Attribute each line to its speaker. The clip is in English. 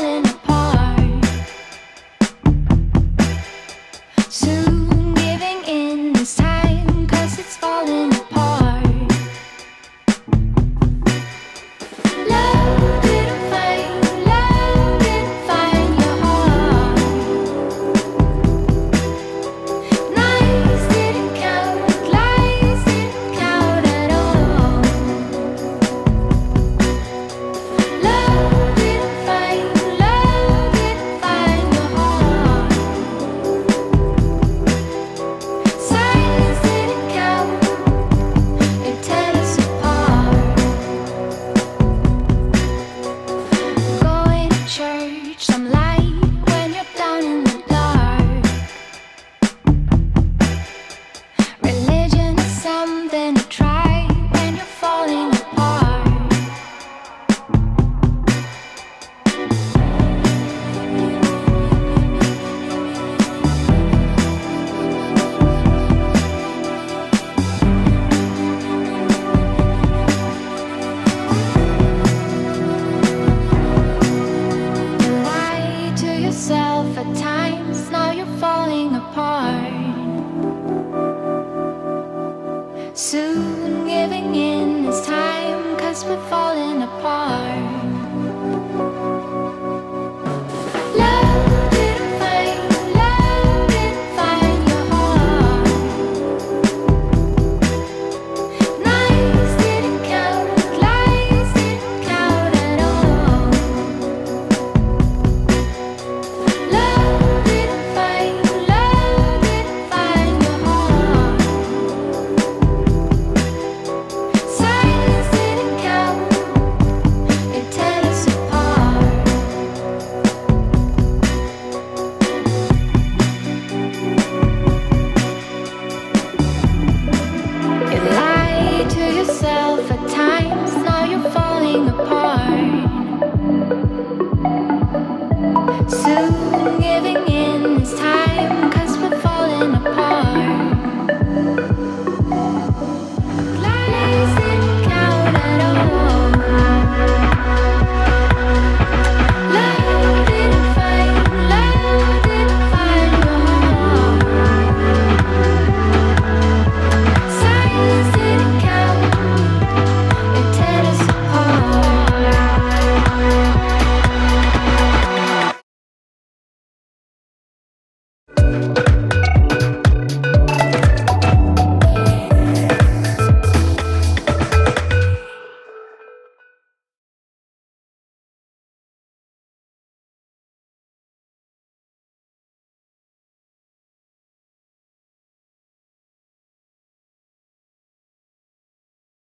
Speaker 1: falling For times, now you're falling apart. Soon giving in is time, cause we're falling apart.